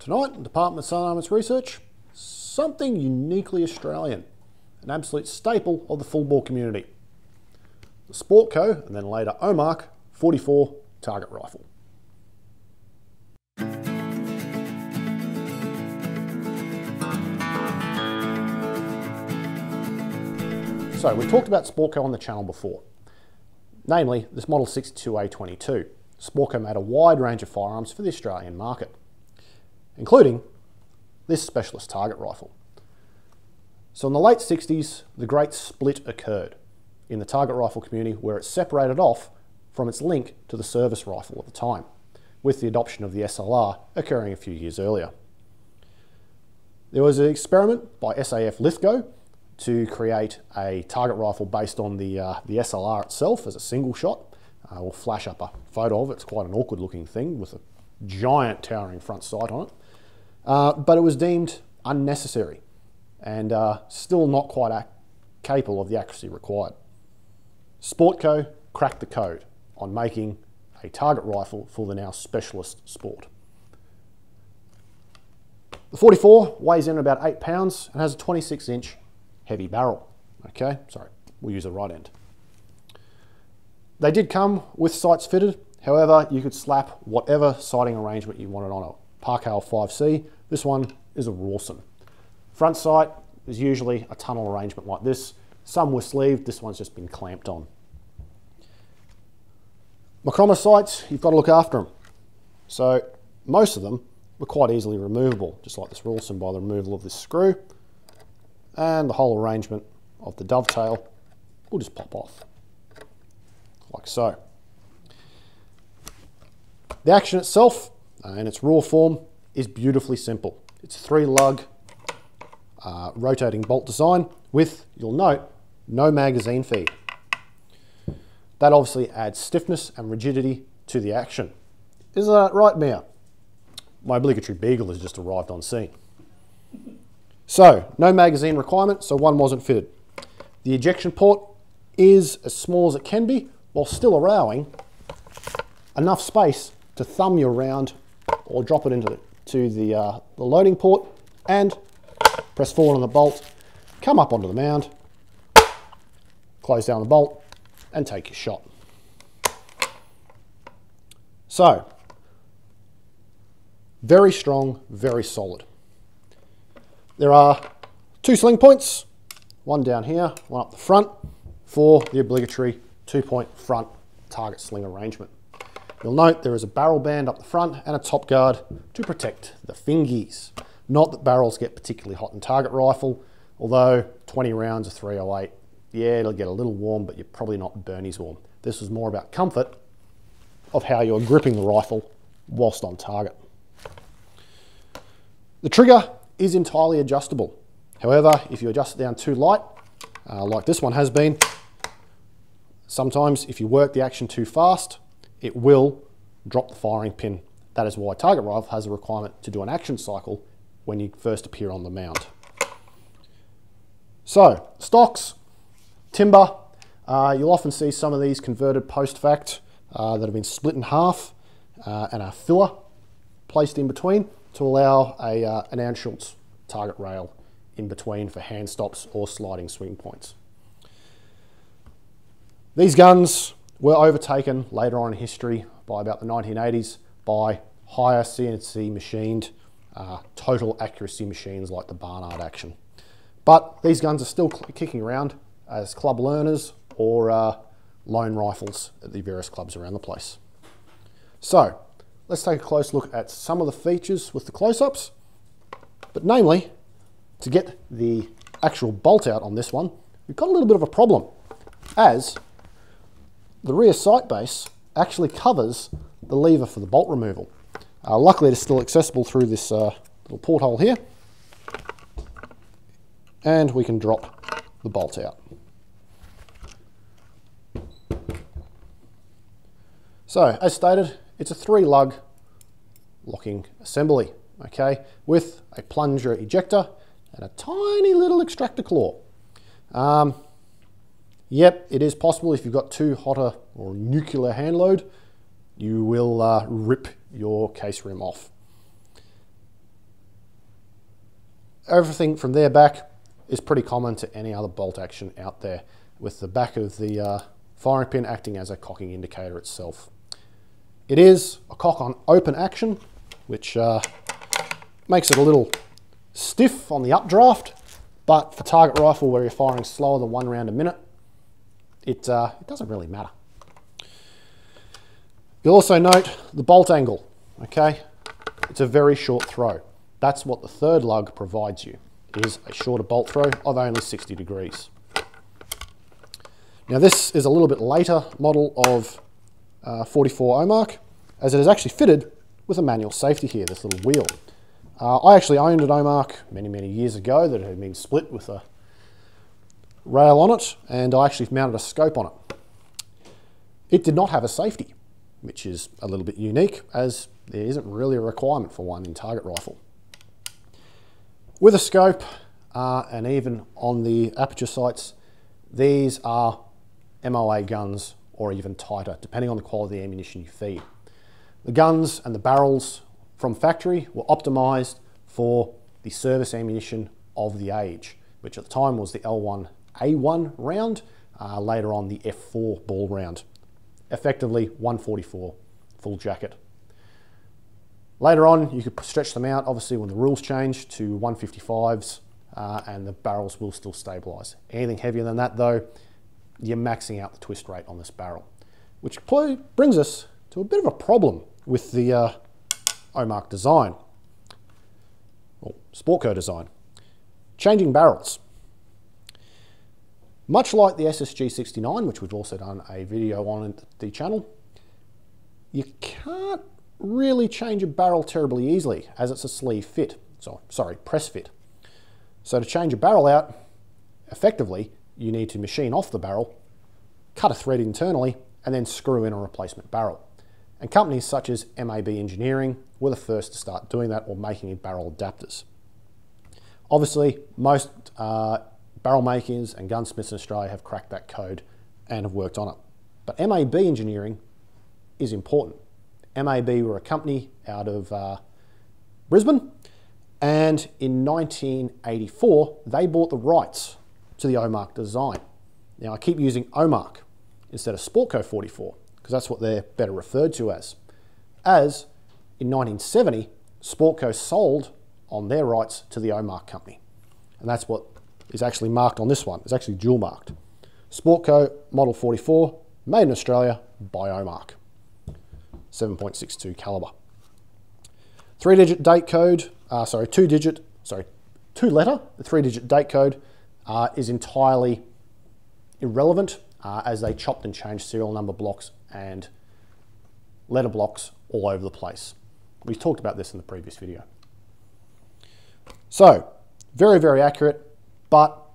Tonight, Department of Armaments Research, something uniquely Australian, an absolute staple of the full bore community. The Sportco, and then later Omark 44 target rifle. So we talked about Sportco on the channel before, namely this Model 62A22. Sportco made a wide range of firearms for the Australian market including this specialist target rifle. So in the late 60s, the great split occurred in the target rifle community where it separated off from its link to the service rifle at the time, with the adoption of the SLR occurring a few years earlier. There was an experiment by SAF Lithgow to create a target rifle based on the, uh, the SLR itself as a single shot. Uh, we'll flash up a photo of it. It's quite an awkward looking thing with a giant towering front sight on it. Uh, but it was deemed unnecessary and uh, still not quite capable of the accuracy required. Sportco cracked the code on making a target rifle for the now specialist sport. The 44 weighs in about 8 pounds and has a 26 inch heavy barrel. Okay, sorry, we'll use the right end. They did come with sights fitted, however, you could slap whatever sighting arrangement you wanted on it. Parker Hale 5C. This one is a Rawson. Front sight is usually a tunnel arrangement like this. Some were sleeved, this one's just been clamped on. Macromma sights, you've got to look after them. So most of them were quite easily removable, just like this Rawson by the removal of this screw. And the whole arrangement of the dovetail will just pop off, like so. The action itself uh, in its raw form is beautifully simple. It's three lug uh, rotating bolt design with, you'll note, no magazine feed. That obviously adds stiffness and rigidity to the action. Is that right, Mia? My obligatory beagle has just arrived on scene. So, no magazine requirement, so one wasn't fitted. The ejection port is as small as it can be, while still allowing enough space to thumb your round or drop it into the, to the, uh, the loading port and press forward on the bolt, come up onto the mound, close down the bolt and take your shot. So, very strong, very solid. There are two sling points, one down here, one up the front, for the obligatory two-point front target sling arrangement. You'll note there is a barrel band up the front and a top guard to protect the fingies. Not that barrels get particularly hot in target rifle, although 20 rounds of 308, yeah, it'll get a little warm, but you're probably not Bernie's warm. This was more about comfort of how you're gripping the rifle whilst on target. The trigger is entirely adjustable. However, if you adjust it down too light, uh, like this one has been, sometimes if you work the action too fast, it will drop the firing pin. That is why target rifle has a requirement to do an action cycle when you first appear on the mount. So, stocks, timber, uh, you'll often see some of these converted post-fact uh, that have been split in half uh, and a filler placed in between to allow a, uh, an Anschutz target rail in between for hand stops or sliding swing points. These guns were overtaken later on in history by about the 1980s by higher CNC machined uh, total accuracy machines like the Barnard Action. But these guns are still kicking around as club learners or uh, loan rifles at the various clubs around the place. So let's take a close look at some of the features with the close-ups, but namely, to get the actual bolt out on this one, we've got a little bit of a problem as the rear sight base actually covers the lever for the bolt removal. Uh, luckily it's still accessible through this uh, little porthole here and we can drop the bolt out. So as stated it's a three lug locking assembly okay with a plunger ejector and a tiny little extractor claw. Um, Yep, it is possible if you've got too hot a or nuclear hand load, you will uh, rip your case rim off. everything from there back is pretty common to any other bolt action out there with the back of the uh, firing pin acting as a cocking indicator itself. It is a cock on open action, which uh, makes it a little stiff on the updraft, but for target rifle where you're firing slower than one round a minute, it, uh, it doesn't really matter. You'll also note the bolt angle, okay? It's a very short throw. That's what the third lug provides you, is a shorter bolt throw of only 60 degrees. Now this is a little bit later model of uh, 44 Omark, as it is actually fitted with a manual safety here, this little wheel. Uh, I actually owned an Omark many, many years ago that had been split with a rail on it, and I actually mounted a scope on it. It did not have a safety, which is a little bit unique, as there isn't really a requirement for one in target rifle. With a scope, uh, and even on the aperture sights, these are MOA guns or even tighter, depending on the quality of the ammunition you feed. The guns and the barrels from factory were optimized for the service ammunition of the age, which at the time was the L1A1 round, uh, later on the F4 ball round. Effectively 144 full jacket. Later on, you could stretch them out, obviously, when the rules change to 155s uh, and the barrels will still stabilize. Anything heavier than that, though, you're maxing out the twist rate on this barrel. Which brings us to a bit of a problem with the uh, Omark design, or Sportco design. Changing barrels. Much like the SSG69, which we've also done a video on the channel, you can't really change a barrel terribly easily as it's a sleeve fit, so sorry, press fit. So to change a barrel out, effectively, you need to machine off the barrel, cut a thread internally, and then screw in a replacement barrel. And companies such as MAB Engineering were the first to start doing that or making barrel adapters. Obviously, most uh, barrel makers and gunsmiths in Australia have cracked that code and have worked on it. But MAB Engineering is important. MAB were a company out of uh, Brisbane, and in 1984, they bought the rights to the Omark design. Now I keep using Omark instead of Sportco 44 because that's what they're better referred to as. As in 1970, Sportco sold on their rights to the Omark company. And that's what is actually marked on this one. It's actually dual marked. Sportco Model 44, made in Australia by Omark. 7.62 caliber. Three digit date code, uh, sorry, two digit, sorry, two letter, the three digit date code uh, is entirely irrelevant uh, as they chopped and changed serial number blocks and letter blocks all over the place. We talked about this in the previous video. So, very, very accurate, but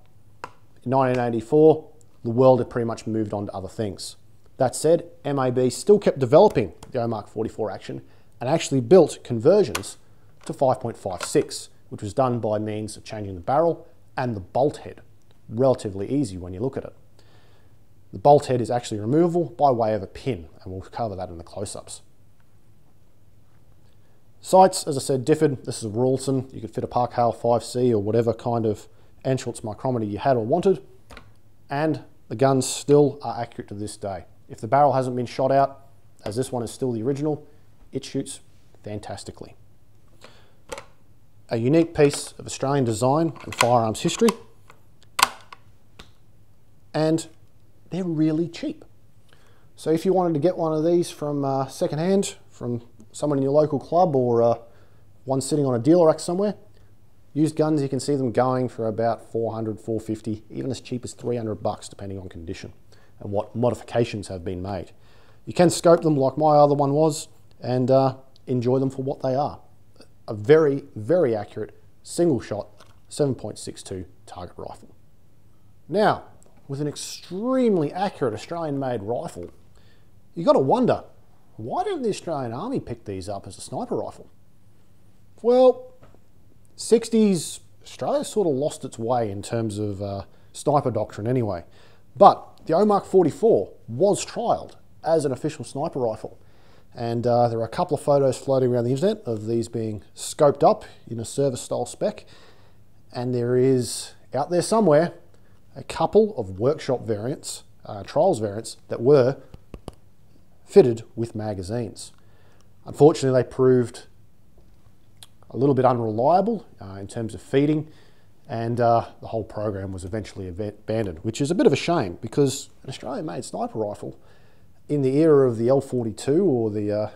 in 1984, the world had pretty much moved on to other things. That said, MAB still kept developing the Omark 44 action and actually built conversions to 5.56, which was done by means of changing the barrel and the bolt head. Relatively easy when you look at it. The bolt head is actually removable by way of a pin, and we'll cover that in the close-ups. Sights, as I said, differed. This is a. You could fit a Parker Hale 5C or whatever kind of Anschutz micrometer you had or wanted, and the guns still are accurate to this day. If the barrel hasn't been shot out, as this one is still the original, it shoots fantastically. A unique piece of Australian design and firearms history, and they're really cheap. So if you wanted to get one of these from uh, secondhand from someone in your local club or uh, one sitting on a dealer rack somewhere, used guns you can see them going for about 400, 450, even as cheap as 300 bucks depending on condition and what modifications have been made. You can scope them like my other one was and uh, enjoy them for what they are. A very, very accurate single shot 7.62 target rifle. Now, with an extremely accurate Australian made rifle, you got to wonder why didn't the Australian Army pick these up as a sniper rifle? Well, 60s, Australia sort of lost its way in terms of uh, sniper doctrine anyway. But the Omark 44 was trialled as an official sniper rifle. And uh, there are a couple of photos floating around the internet of these being scoped up in a service style spec. and there is out there somewhere a couple of workshop variants, uh, trials variants that were fitted with magazines. Unfortunately, they proved a little bit unreliable uh, in terms of feeding, and uh, the whole program was eventually abandoned, which is a bit of a shame because an Australian-made sniper rifle in the era of the L42 or the, uh,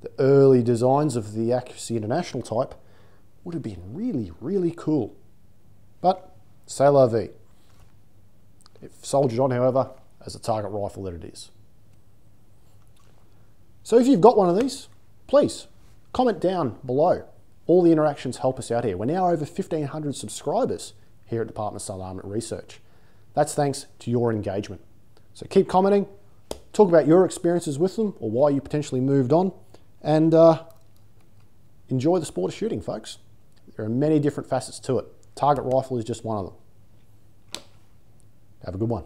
the early designs of the Accuracy International type would have been really, really cool. But c'est la vie. It soldiered on, however, as a target rifle that it is. So if you've got one of these, please comment down below. All the interactions help us out here. We're now over 1,500 subscribers here at Department of Southern Armament Research. That's thanks to your engagement. So keep commenting, talk about your experiences with them or why you potentially moved on, and uh, enjoy the sport of shooting, folks. There are many different facets to it. Target rifle is just one of them. Have a good one.